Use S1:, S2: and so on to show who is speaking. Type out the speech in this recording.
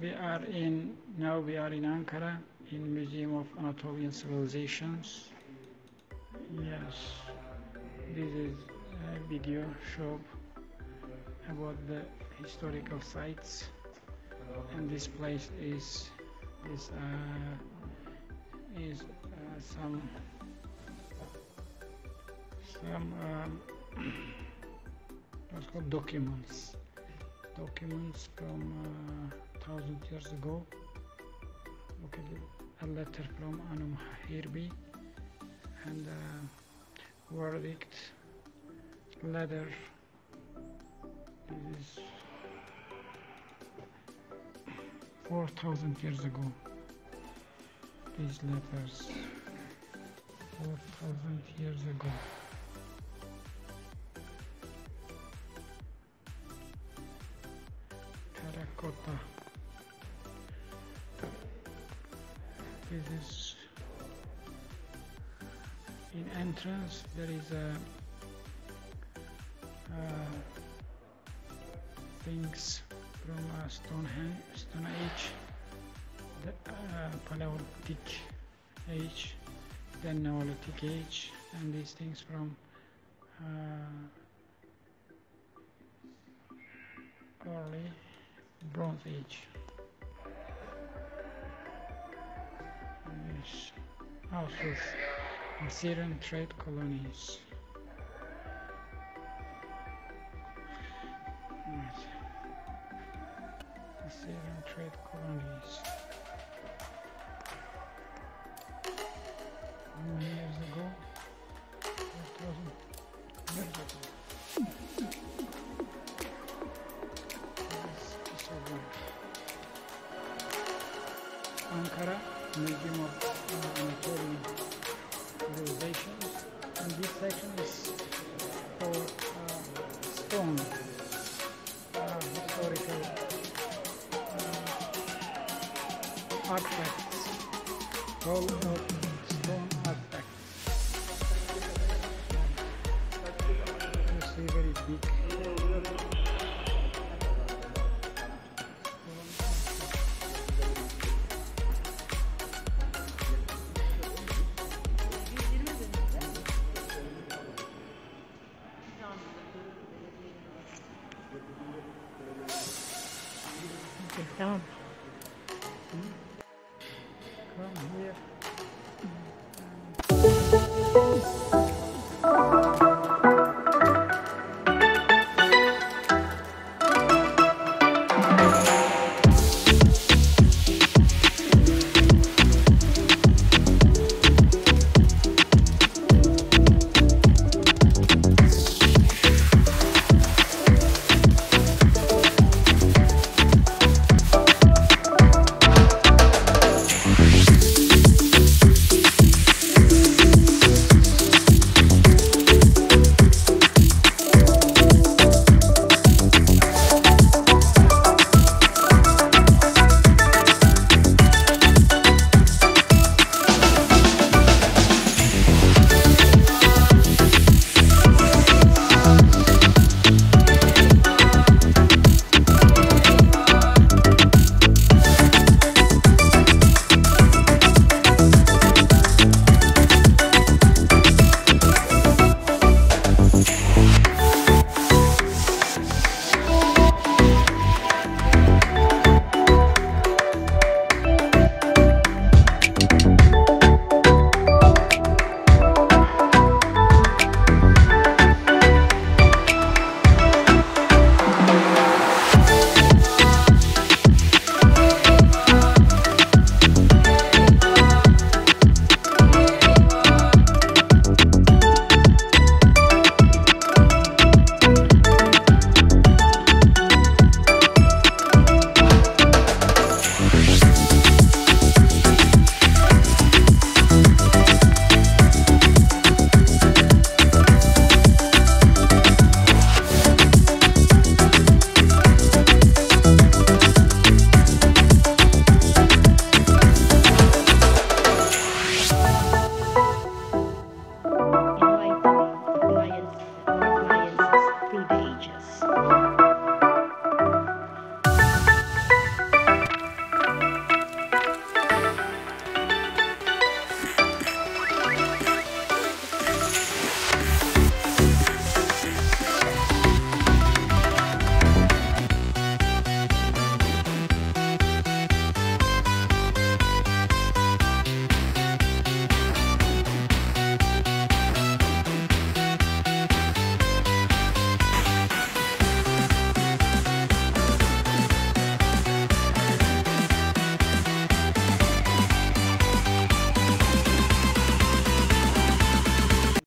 S1: we are in now we are in Ankara in Museum of Anatolian Civilizations. Yes, this is a video show about the historical sites, and this place is is uh, is uh, some some um, what's called documents documents from uh, thousand years ago it, a letter from Anum Hirbi and uh, verdict letter this is 4000 years ago. These letters 4000 years ago this is in entrance there is a uh, things from uh, Stonehenge, Stone Age, the uh, Paleolithic Age, then Neolithic Age, and these things from uh, early Bronze Age. Yes, also Assyrian trade colonies. Yes. Assyrian trade colonies. And this section is for uh, stone. Uh, historical uh, artifacts, all of
S2: Tamam.
S1: Come here.